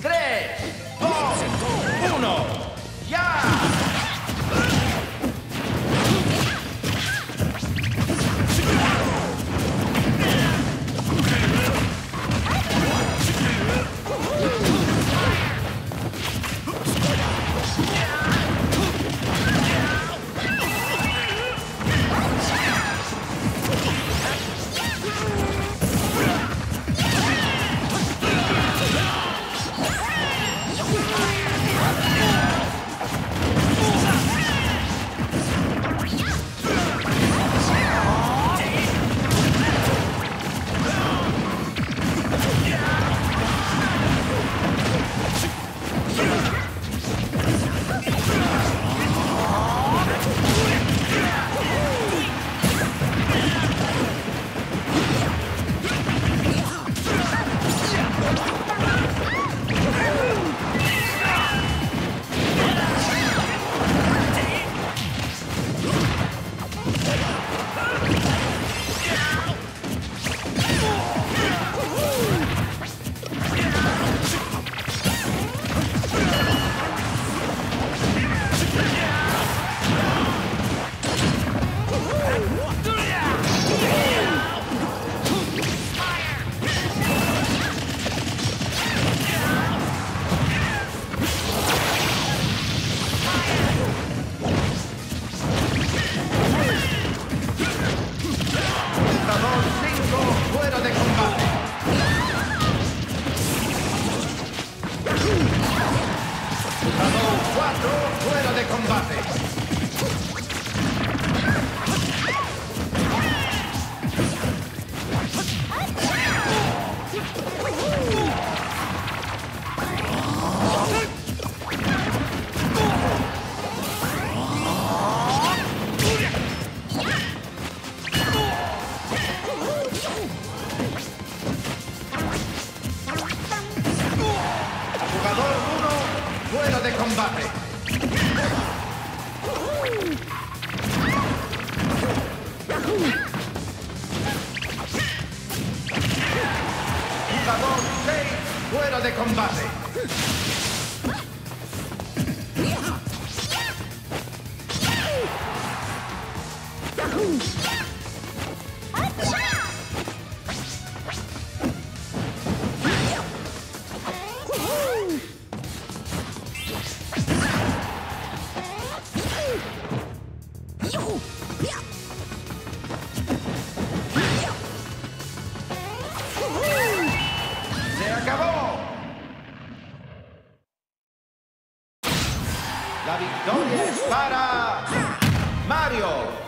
3, 2, 1, 4 fuera de combate. 1 fuera de combate. Jugador 6 fuera de combate. Acabó! La victoria es para Mario.